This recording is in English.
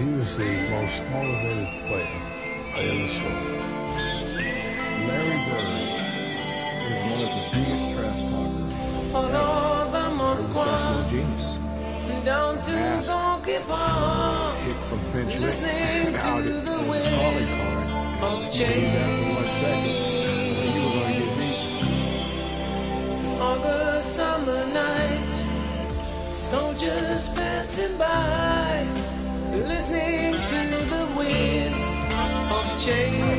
is the most motivated player I ever saw. Larry Bird is one of the biggest trash talkers. Follow the no genius. down to. Gonky Park. Hit from Finch Listening to the wind of change. one second. You were going to get beat. August summer night, soldiers passing by, listening to the wind of change.